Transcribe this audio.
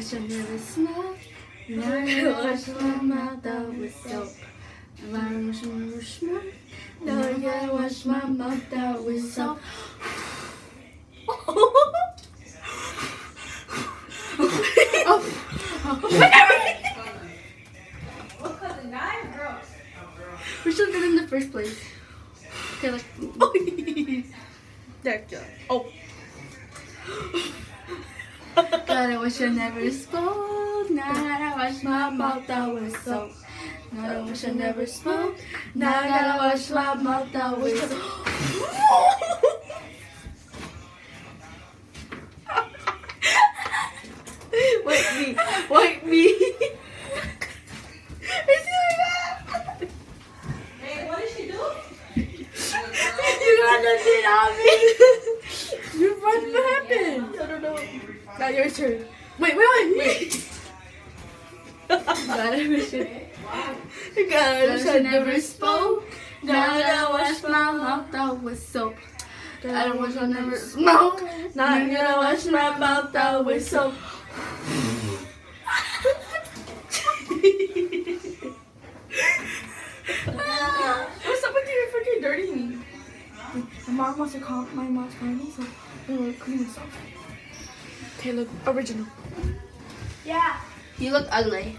wash your never smell. Now I wash my mouth out with soap. Now I wash my never. Now I wash my mouth out with soap. We should have been in the first place. Okay, like. there you go. Oh. God, I wish I never spoke. Now I wash my mouth out with soap. Now I wish I never spoke. Now I gotta wash my mouth out with soap. Wipe me. Wipe me. Is it that? Hey, what did she do? You got nothing on me. You run what happened? I don't know. Now your turn. Wait, wait, wait, wait. God, I wish I, God, I wish I never spoke. Now I wash my mouth out with soap. I don't wish I never smoke. Now I'm gonna wash my mouth out with soap. Oh, stop with your freaking dirty me. My mom wants to call my mom's calling me, so I'm gonna clean this Okay, look, original. Yeah. You look ugly.